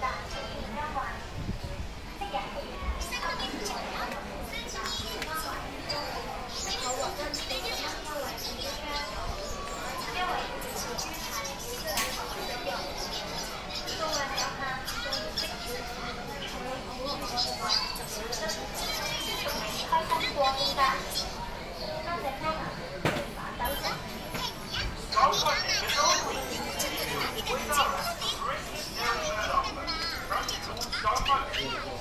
但佢仍然喺度。Thank you.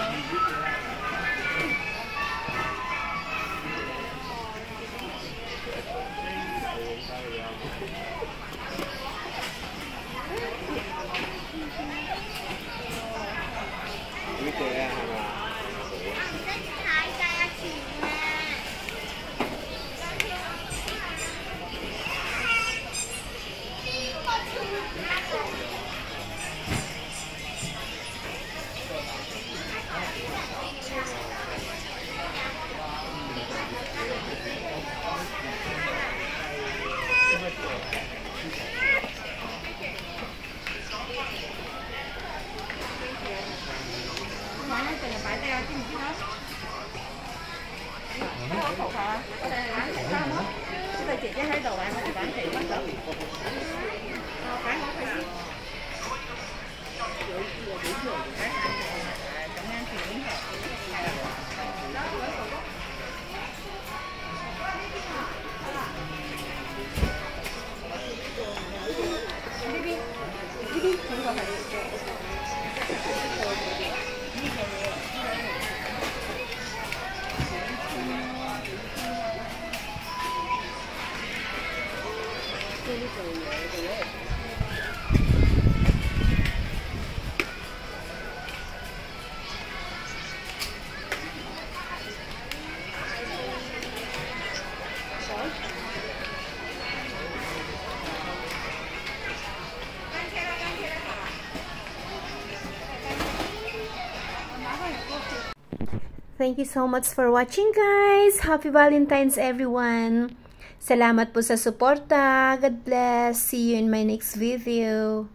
Thank you. 我好頭髮啊！我哋玩其他咯。呢個姐姐喺度玩，我哋玩其他走。我擺好佢先。擺下咁樣剪頭，係啦。呢邊呢邊整個係。Thank you so much for watching guys. Happy Valentine's everyone. Salamat po sa suporta. God bless. See you in my next video.